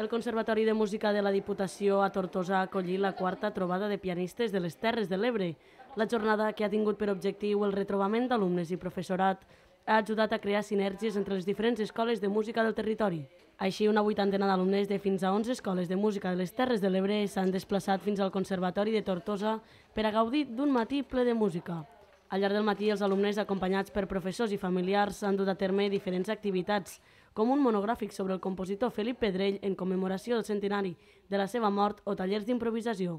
El Conservatori de Música de la Diputació a Tortosa ha acollit la quarta trobada de pianistes de les Terres de l'Ebre. La jornada, que ha tingut per objectiu el retrobament d'alumnes i professorat, ha ajudat a crear sinergies entre les diferents escoles de música del territori. Així, una vuitantena d'alumnes de fins a 11 escoles de música de les Terres de l'Ebre s'han desplaçat fins al Conservatori de Tortosa per a gaudir d'un matí ple de música. Al llarg del matí, els alumnes, acompanyats per professors i familiars, han dut a terme diferents activitats, com un monogràfic sobre el compositor Felip Pedrell en commemoració del centenari de la seva mort o tallers d'improvisació.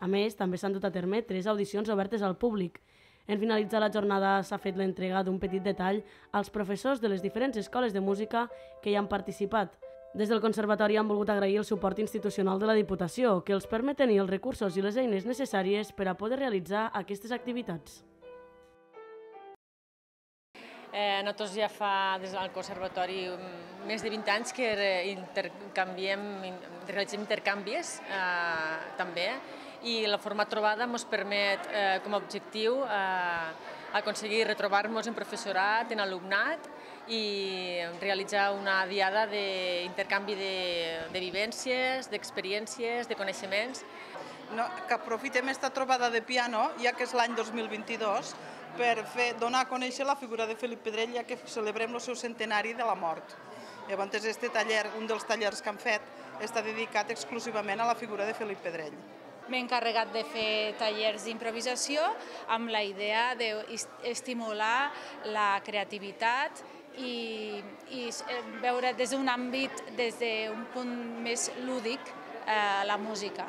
A més, també s'han dut a terme tres audicions obertes al públic. En finalitzar la jornada s'ha fet l'entrega d'un petit detall als professors de les diferents escoles de música que hi han participat. Des del Conservatori han volgut agrair el suport institucional de la Diputació, que els permet tenir els recursos i les eines necessàries per a poder realitzar aquestes activitats. Eh, nosaltres ja fa des del conservatori mm, més de 20 anys que intercanviem, realitzem intercanvis eh, també i la format trobada ens permet eh, com a objectiu eh, aconseguir retrobar-nos en professorat, en alumnat i realitzar una diada d'intercanvi de, de vivències, d'experiències, de coneixements. No, que aprofitem aquesta trobada de piano, ja que és l'any 2022, per fer, donar a conèixer la figura de Felip Pedrell, ja que celebrem el seu centenari de la mort. Llavors, este taller, un dels tallers que han fet, està dedicat exclusivament a la figura de Felip Pedrell. M'he encarregat de fer tallers d'improvisació amb la idea d'estimular la creativitat i, i veure des d'un àmbit, des d'un punt més lúdic, eh, la música.